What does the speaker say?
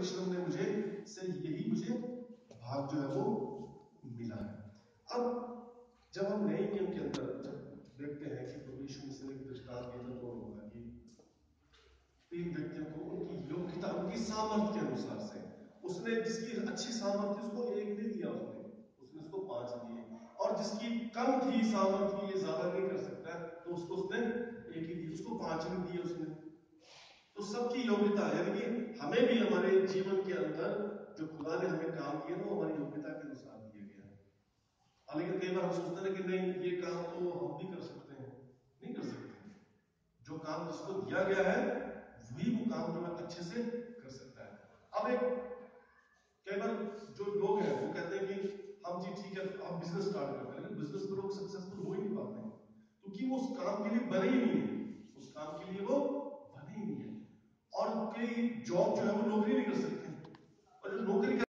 परिश्रम ने मुझे, से यही मुझे भाग जो है वो मिला है। अब जब हम नए नियम के अंदर देखते हैं कि मसीह ने दृष्टांत दिया था तो होगा कि तीन व्यक्तियों को उनकी योग्यता, उनकी सामर्थ्य के अनुसार से, उसने जिसकी अच्छी सामर्थ्य, उसको एक नहीं दिया उसने उसने उसको पाँच दिए। और जिसकी कम थी सामर्थ्य, ये ज़्यादा नहीं कर सकता तो उसको उसने एक ही दी, उसको पाँच भी दिए उसने। तो सबकी योग्यता, यानी कि हमें भी हमारे जीवन के अंदर जो खुदा ने हमें काम दिए ना हमारी योग्यता के अनुसार दिया गया है। लेकिन कई बार हम सोचते हैं कि नहीं, ये काम तो हम भी कर सकते हैं। नहीं कर सकते जो काम जिसको दिया गया है, वही वो काम जो है अच्छे से कर सकता है। अब एक, कई बार जो लोग हैं, वो कहते हैं कि, हम जी ठीक है, हम बिज़नेस स्टार्ट करते हैं, लेकिन बिज़नेस में लोग सक्सेसफुल हो ही नहीं पाते क्योंकि वो उस काम के लिए बने ही नहीं। जॉब जो है वो नौकरी नहीं कर सकते।